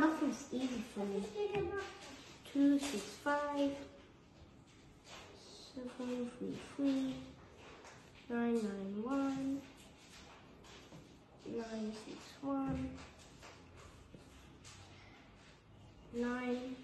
Nothing's easy for me. Two, six, five, seven, three, three, nine, nine, one, nine, six, one, nine,